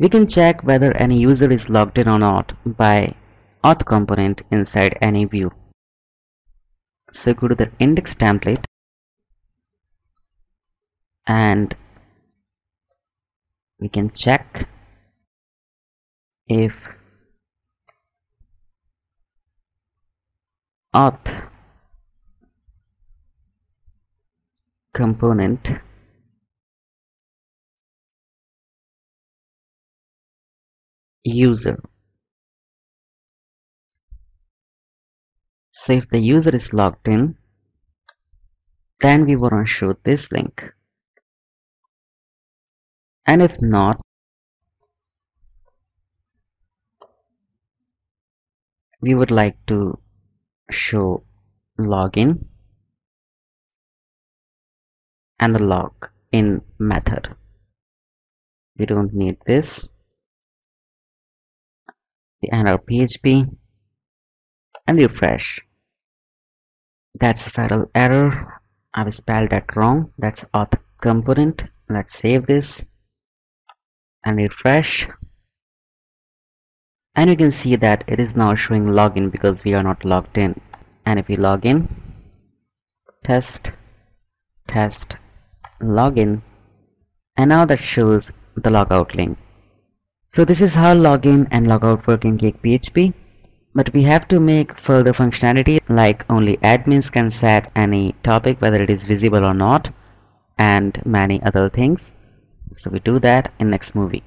We can check whether any user is logged in or not by auth component inside any view. So go to the index template and we can check if auth component user. So if the user is logged in then we want to show this link. And if not we would like to show login and the login method. We don't need this enter PHP and refresh. That's fatal error. I've spelled that wrong. That's auth component. Let's save this. And refresh. And you can see that it is now showing login because we are not logged in. And if we log in test test login. And now that shows the logout link so this is how login and logout work in Cake PHP but we have to make further functionality like only admins can set any topic whether it is visible or not and many other things. So we do that in next movie